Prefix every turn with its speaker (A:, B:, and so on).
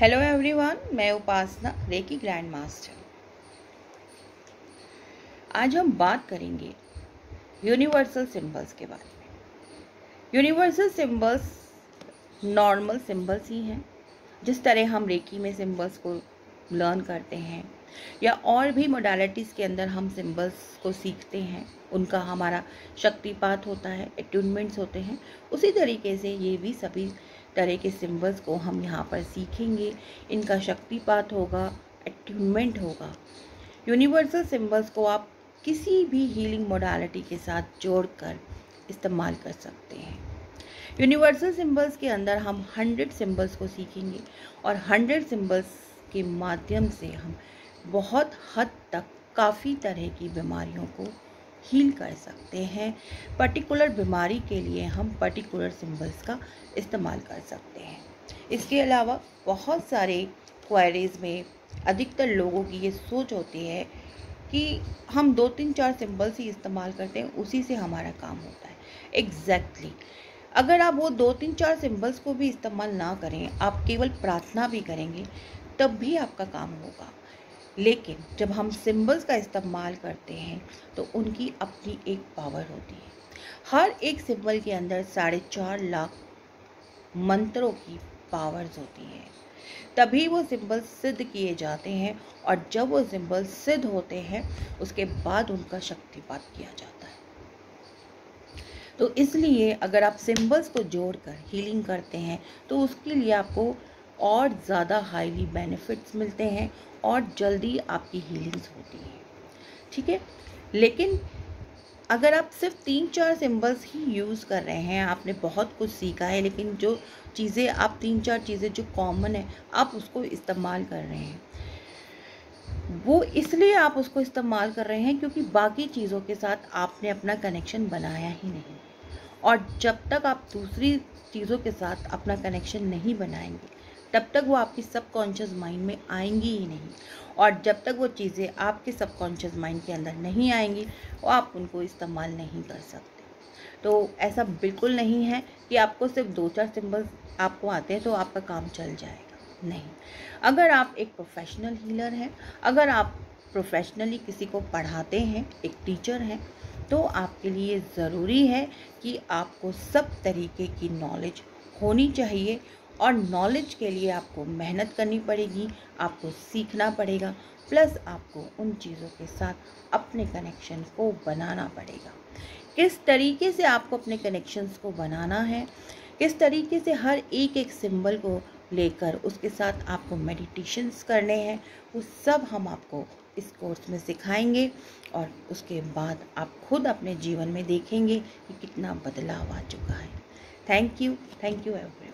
A: Hello everyone मैं उपासना reiki grand master आज हम बात करेंगे यूनिवर्सल सिंबल्स के बारे में। यूनिवर्सल सिंबल्स नॉर्मल सिंबल्स ही हैं। जिस तरह हम रेकी में सिंबल्स को लर्न करते हैं, या और भी मोडालिटीज़ के अंदर हम सिंबल्स को सीखते हैं, उनका हमारा शक्तिपात होता है एट्यूनमेंट्स होते हैं, उसी तरीके से ये भी सभी तरह के सिंबल्स को हम यहाँ पर सीखेंगे। इनका शक्तिपात होगा एट्यूनमेंट होगा। यूनिवर्सल सिंबल्स को आप किसी भी हीलिंग मोडालिटी के साथ जोड़कर इस्तेमाल कर सकते हैं। यूनिवर्सल सिंबल्स के अंदर हम हंड्रेड सिंबल्स को सीखेंगे और हंड्रेड सिंबल्स के माध्यम से हम बहुत हद तक काफ़ी तरह की बीमारियों को हील कर सकते हैं। पर्टिकुलर बीमारी के लिए हम पर्टिकुलर सिंबल्स का इस्तेमाल कर सकते हैं। इसके अलावा बहुत सारे क्वायरीज में अधिकतर लोगों की ये सोच होती है कि हम दो तीन चार सिंबल्स ही इस्तेमाल करते हैं, उसी से हमारा काम होता है। Exactly exactly. अगर आप वो दो तीन चार सिंबल्स को भी इस्तेमाल ना करें, आप केवल प्रार्थना भी करेंगे, तब भी आपका काम होगा। लेकिन जब हम सिंबल्स का इस्तेमाल करते हैं तो उनकी अपनी एक पावर होती है। हर एक सिंबल के अंदर साढ़े चार लाख मंत्रों की पावर्स होती हैं। तभी वो सिंबल सिद्ध किए जाते हैं और जब वो सिंबल सिद्ध होते हैं, उसके बाद उनका शक्तिपात किया जाता है। तो इसलिए अगर आप सिंबल्स को जोड़कर हीलिंग करते हैं तो उसके लिए आपको और ज़्यादा हाईली बेनिफिट्स मिलते हैं और जल्दी आपकी हीलिंग्स होती हैं। ठीक है? लेकिन अगर आप सिर्फ़ तीन चार सिंबल्स ही यूज़ कर रहे हैं, आपने बहुत कुछ सीखा है, लेकिन जो चीज़ें, आप तीन चार चीज़ें जो कॉमन है, आप उसको इस्तेमाल कर रहे हैं। वो इसलिए आप उसको इस्तेमाल कर रहे हैं क्योंकि बाकी चीज़ों के साथ आपने अपना कनेक्शन बनाया ही नहीं। और जब तक आप दूसरी चीज़ों के साथ अपना कनेक्शन नहीं बनाएँगे तब तक वो आपकी सबकॉन्शियस माइंड में आएँगी ही नहीं। और जब तक वो चीज़ें आपके सबकॉन्शियस माइंड के अंदर नहीं आएँगी, वो आप उनको इस्तेमाल नहीं कर सकते। तो ऐसा बिल्कुल नहीं है कि आपको सिर्फ़ दो चार सिंबल्स आपको आते हैं तो आपका काम चल जाएगा। नहीं। अगर आप एक प्रोफेशनल हीलर हैं, अगर आप प्रोफेशनली किसी को पढ़ाते हैं, एक टीचर हैं तो आपके लिए ज़रूरी है कि आपको सब तरीके की नॉलेज होनी चाहिए और नॉलेज के लिए आपको मेहनत करनी पड़ेगी, आपको सीखना पड़ेगा प्लस आपको उन चीज़ों के साथ अपने कनेक्शन को बनाना पड़ेगा। किस तरीके से आपको अपने कनेक्शंस को बनाना है? किस तरीके से हर एक एक सिंबल को लेकर उसके साथ आपको मेडिटेशंस करने हैं, वो सब हम आपको इस कोर्स में सिखाएँगे और उसके बाद आप खुद अपने जीवन में देखेंगे कि कितना बदलाव आ चुका है। Thank you thank you every